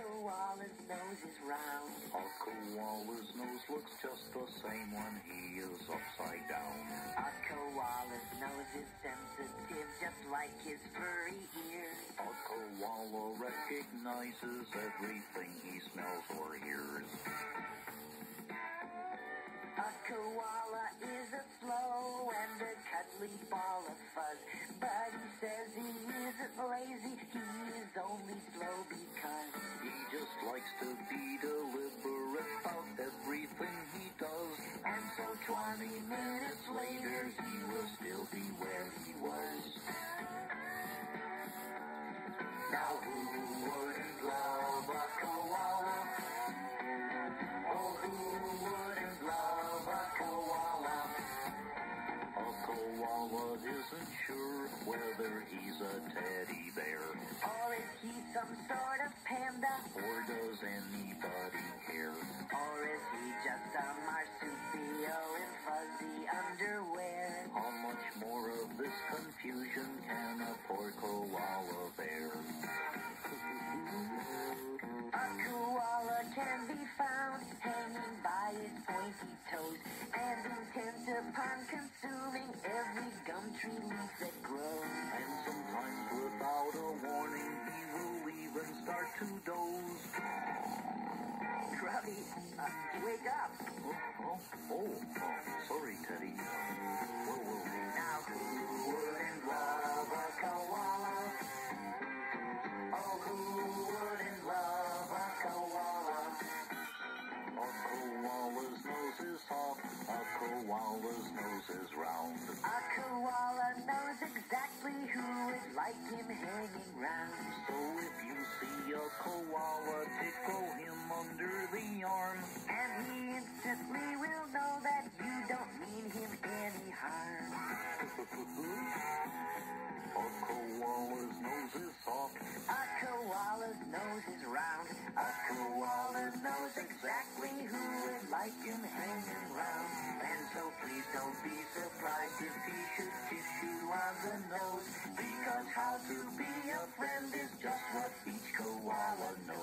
koala's nose is round. A koala's nose looks just the same when he is upside down. A koala's nose is sensitive, just like his furry ears. A koala recognizes everything he smells or hears. A koala is a slow and a cuddly ball of fuzz, but says he isn't lazy, he is only slow because He just likes to be deliberate about everything he does. And so 20 minutes later, he will still be where he was. Koala isn't sure whether he's a teddy bear. Or is he some sort of panda? Or does anybody care? Or is he just a marsupial in fuzzy underwear? How much more of this confusion can a poor koala bear? A koala can be found his toes and intent upon consuming every gum tree leaf that grows. And sometimes without a warning, he will even start to doze. Grubby, uh, wake up. Oh, oh, oh, oh, sorry, Teddy. Koala's nose is round. A koala knows exactly who would like him hanging round. So if you see a koala, tickle him under the arm. And he instantly will know that you don't mean him any harm. A koala's nose is soft, A koala's nose is round. a koala knows exactly who would like him hanging round. And so please don't be surprised if he should kiss you on the nose. Because how to be a friend is just what each koala knows.